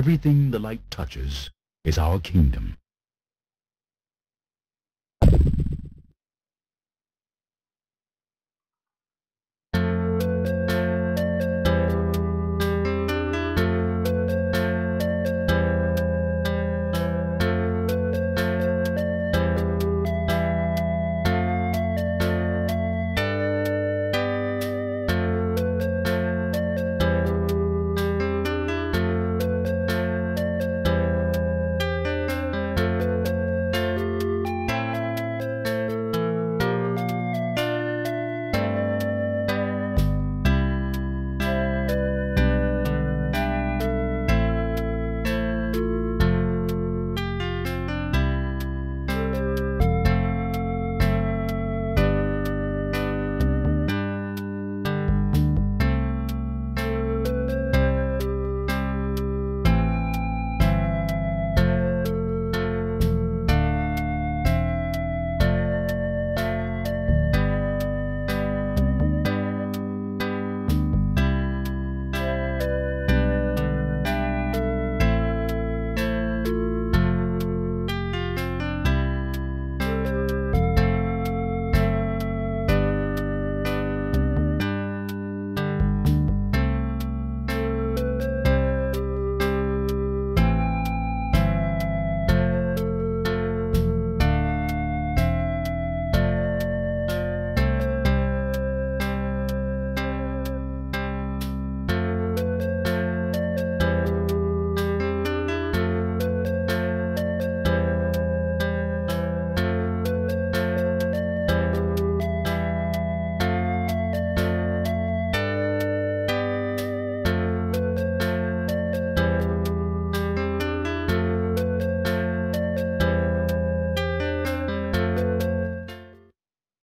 Everything the light touches is our kingdom.